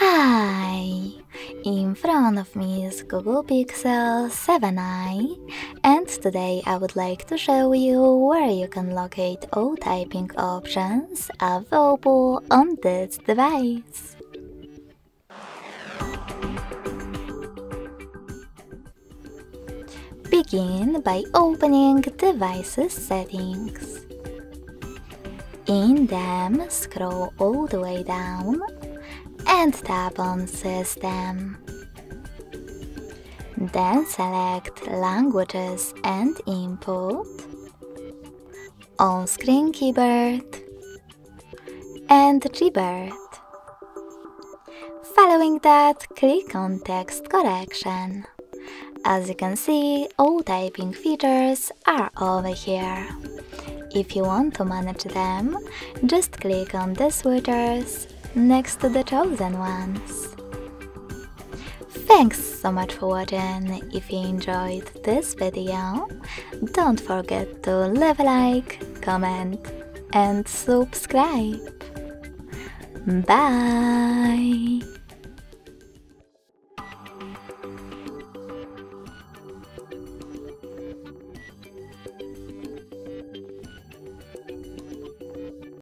Hi! In front of me is Google Pixel 7a and today I would like to show you where you can locate all typing options available on this device. Begin by opening Devices Settings. In them, scroll all the way down and tap on System. Then select Languages and Input, On-Screen Keyboard, and Gboard. Following that, click on Text Correction. As you can see, all typing features are over here. If you want to manage them, just click on the switches next to the chosen ones. Thanks so much for watching. If you enjoyed this video, don't forget to leave a like, comment and subscribe. Bye!